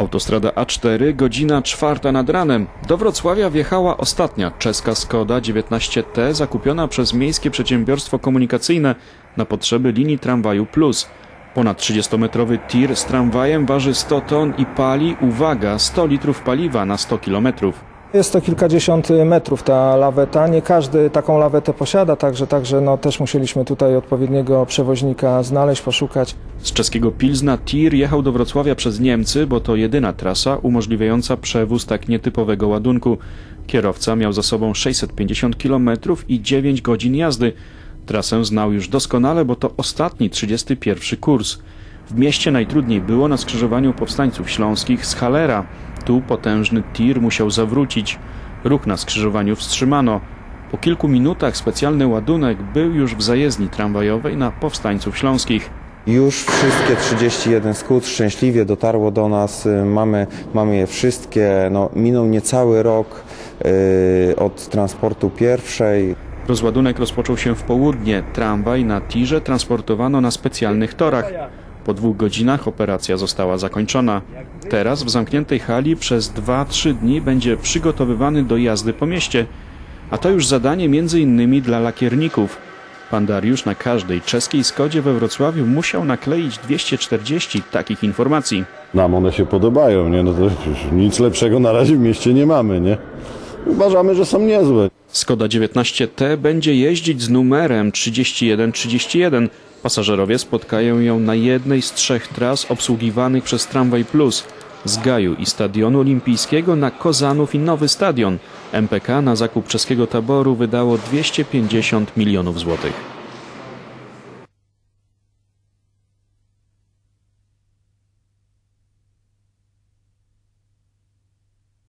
Autostrada A4, godzina czwarta nad ranem. Do Wrocławia wjechała ostatnia czeska Skoda 19T zakupiona przez Miejskie Przedsiębiorstwo Komunikacyjne na potrzeby linii tramwaju Plus. Ponad 30-metrowy tir z tramwajem waży 100 ton i pali, uwaga, 100 litrów paliwa na 100 kilometrów. Jest to kilkadziesiąt metrów ta laweta. Nie każdy taką lawetę posiada, także, także no, też musieliśmy tutaj odpowiedniego przewoźnika znaleźć, poszukać. Z czeskiego Pilzna tir jechał do Wrocławia przez Niemcy, bo to jedyna trasa umożliwiająca przewóz tak nietypowego ładunku. Kierowca miał za sobą 650 km i 9 godzin jazdy. Trasę znał już doskonale, bo to ostatni 31 kurs. W mieście najtrudniej było na skrzyżowaniu powstańców śląskich z Halera. Tu potężny tir musiał zawrócić. Ruch na skrzyżowaniu wstrzymano. Po kilku minutach specjalny ładunek był już w zajezdni tramwajowej na powstańców śląskich. Już wszystkie 31 skut szczęśliwie dotarło do nas. Y, Mamy, mamy je wszystkie. No, minął niecały rok y, od transportu pierwszej. Rozładunek rozpoczął się w południe. Tramwaj na tirze transportowano na specjalnych torach. Po dwóch godzinach operacja została zakończona. Teraz w zamkniętej hali przez 2-3 dni będzie przygotowywany do jazdy po mieście. A to już zadanie innymi dla lakierników. Pan Dariusz na każdej czeskiej Skodzie we Wrocławiu musiał nakleić 240 takich informacji. Nam one się podobają, nie? No to nic lepszego na razie w mieście nie mamy, nie? Uważamy, że są niezłe. Skoda 19T będzie jeździć z numerem 3131. Pasażerowie spotkają ją na jednej z trzech tras obsługiwanych przez Tramwaj Plus. Z Gaju i Stadionu Olimpijskiego na Kozanów i Nowy Stadion. MPK na zakup czeskiego taboru wydało 250 milionów złotych.